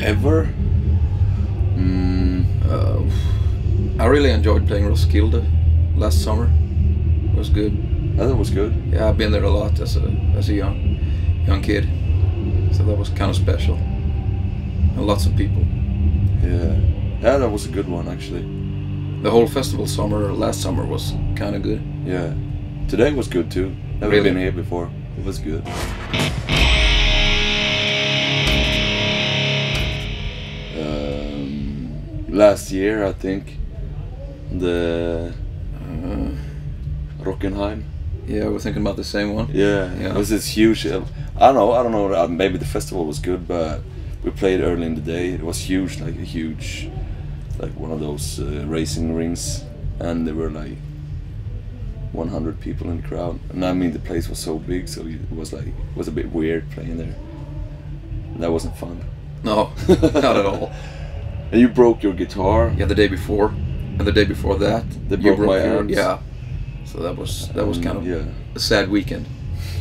Ever? Mm, uh, I really enjoyed playing Roskilde last summer. It was good. That was good. Yeah, I've been there a lot as a as a young young kid, so that was kind of special. And lots of people. Yeah. Yeah, that was a good one actually. The whole festival summer last summer was kind of good. Yeah. Today was good too. Never Really? been here before. It was good. Um, last year, I think, the Uh, Rock'n'Heim. yeah, we're thinking about the same one. Yeah, Yeah. it was this huge. uh, I don't know. I don't know. uh, Maybe the festival was good, but we played early in the day. It was huge, like a huge, like one of those uh, racing rings, and there were like 100 people in the crowd. And I mean, the place was so big, so it was like it was a bit weird playing there. That wasn't fun. No, not at all. And you broke your guitar. Yeah, the day before, and the day before that, They you broke my your- arms. Yeah, so that was that was and, kind of yeah. a sad weekend.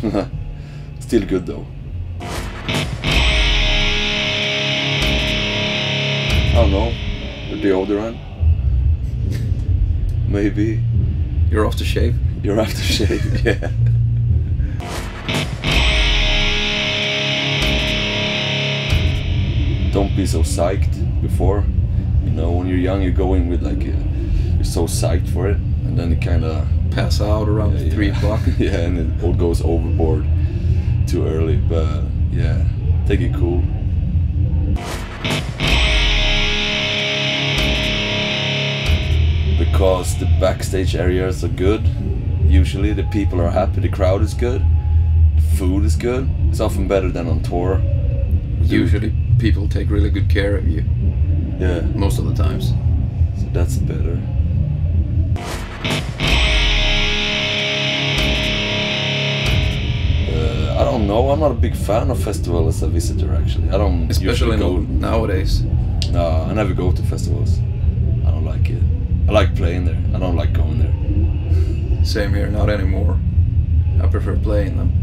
Still good though. I don't know. The deodorant. Maybe. You're off to shave. Your aftershave, yeah. Don't be so psyched before. You know, when you're young, you go in with like, uh, you're so psyched for it, and then you kind of Pass out around yeah, three yeah. o'clock. yeah, and it all goes overboard too early. But yeah, take it cool. Because the backstage areas are good. Usually the people are happy, the crowd is good, the food is good. It's often better than on tour. Usually, people take really good care of you Yeah, most of the times. so that's better. Uh, I don't know. I'm not a big fan of festival as a visitor. Actually, I don't Especially go. nowadays. No, I never go to festivals. I don't like it. I like playing there. I don't like going there. Same here, not anymore. I prefer playing them.